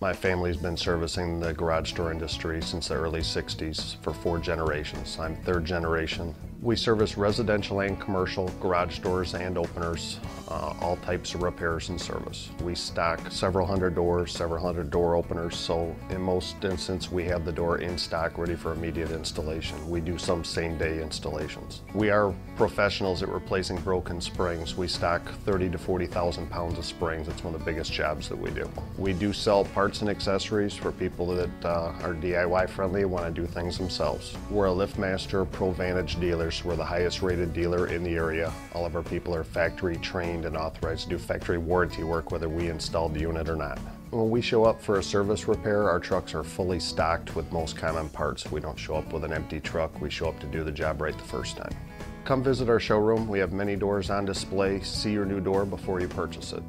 My family's been servicing the garage door industry since the early 60s for four generations. I'm third generation. We service residential and commercial garage doors and openers, uh, all types of repairs and service. We stock several hundred doors, several hundred door openers, so in most instances we have the door in stock ready for immediate installation. We do some same day installations. We are professionals at replacing broken springs. We stock 30 to 40,000 pounds of springs. It's one of the biggest jobs that we do. We do sell parts and accessories for people that uh, are DIY friendly and want to do things themselves. We're a LiftMaster ProVantage dealer we're the highest rated dealer in the area. All of our people are factory trained and authorized to do factory warranty work whether we installed the unit or not. When we show up for a service repair, our trucks are fully stocked with most common parts. We don't show up with an empty truck. We show up to do the job right the first time. Come visit our showroom. We have many doors on display. See your new door before you purchase it.